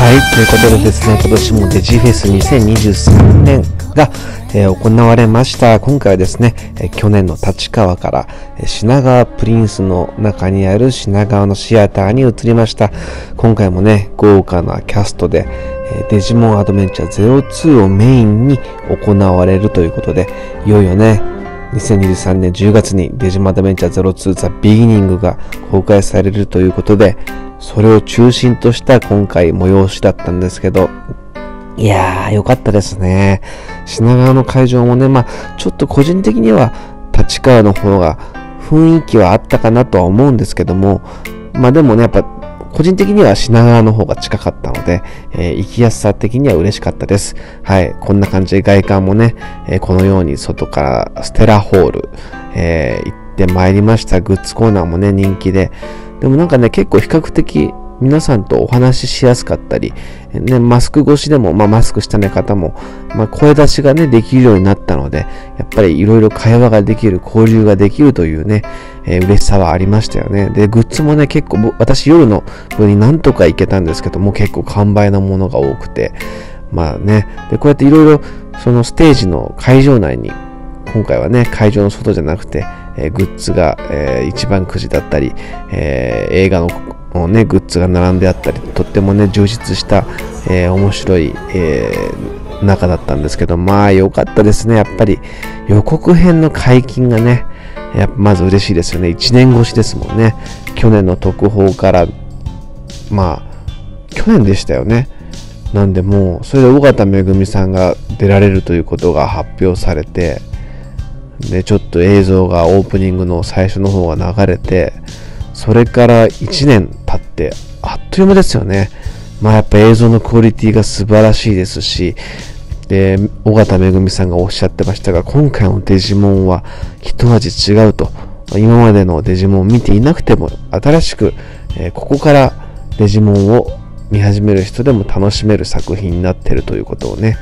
はい、ということでですね、今年もデジフェス2023年が、えー行われました。今回はですね、えー去年の立川から、えー品川プリンスの中にある品川のシアターに移りました。今回もね、豪華なキャストで、えデジモンアドベンチャー02をメインに行われるということで、いよいよね、2023年10月にデジモンアドベンチャー02ザ・ビギニングが公開されるということで、それを中心とした今回催しだったんですけど、いやー、よかったですね。品川の会場もね、まあ、ちょっと個人的には立川の方が雰囲気はあったかなとは思うんですけども、まあでもね、やっぱ個人的には品川の方が近かったので、えー行きやすさ的には嬉しかったです。はい。こんな感じで外観もね、えーこのように外からステラホール、えー行ってまいりました。グッズコーナーもね、人気で。でもなんかね、結構比較的皆さんとお話ししやすかったり、ね、マスク越しでも、まあ、マスクした、ね、方も、まあ、声出しがね、できるようになったので、やっぱりいろいろ会話ができる、交流ができるというね、えー嬉しさはありましたよね。で、グッズもね、結構、私夜の分になんとか行けたんですけども、結構完売なものが多くて、まあね、で、こうやっていろいろ、そのステージの会場内に、今回はね、会場の外じゃなくて、えーグッズが、えー一番くじだったり、えー映画のね、グッズが並んであったり、とってもね、充実した、え面白い、え中だったんですけど、まあ良かったですね。やっぱり予告編の解禁がね、やっぱまず嬉しいですよね。1年越しですもんね。去年の特報から、まあ、去年でしたよね。なんでもう、それで尾形めぐみさんが出られるということが発表されて、で、ちょっと映像がオープニングの最初の方が流れて、それから1年経って、あっという間ですよね。まあやっぱ映像のクオリティが素晴らしいですし、で、尾形めぐみさんがおっしゃってましたが、今回のデジモンは一味違うと。今までのデジモンを見ていなくても、新しく、えここからデジモンを見始める人でも楽しめる作品になってるということをね、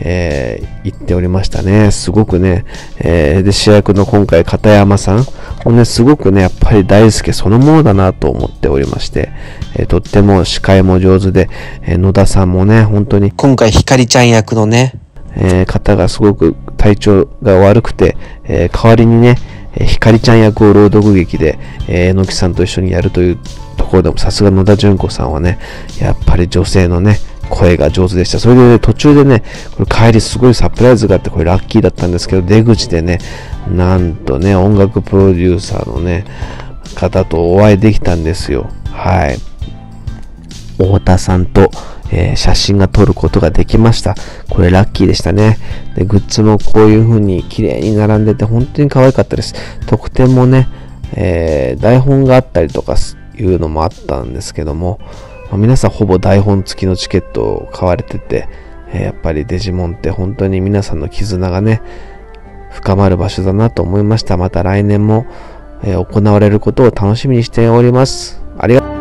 えー言っておりましたね。すごくね、えーで、主役の今回片山さんもね、すごくね、やっぱり大輔そのものだなと思っておりまして、えーとっても司会も上手で、えー野田さんもね、本当に、今回ひかりちゃん役のね、えー方がすごく体調が悪くて、えー代わりにね、えーひかりちゃん役を朗読劇で、えー、のきさんと一緒にやるというところでも、さすが野田純子さんはね、やっぱり女性のね、声が上手でした。それで、ね、途中でね、これ帰りすごいサプライズがあって、これラッキーだったんですけど、出口でね、なんとね、音楽プロデューサーのね、方とお会いできたんですよ。はい。太田さんと、えー写真が撮ることができました。これラッキーでしたね。で、グッズもこういう風に綺麗に並んでて本当に可愛かったです。特典もね、えー台本があったりとかいうのもあったんですけども、まあ皆さんほぼ台本付きのチケットを買われてて、えーやっぱりデジモンって本当に皆さんの絆がね、深まる場所だなと思いました。また来年も、えー行われることを楽しみにしております。ありがとう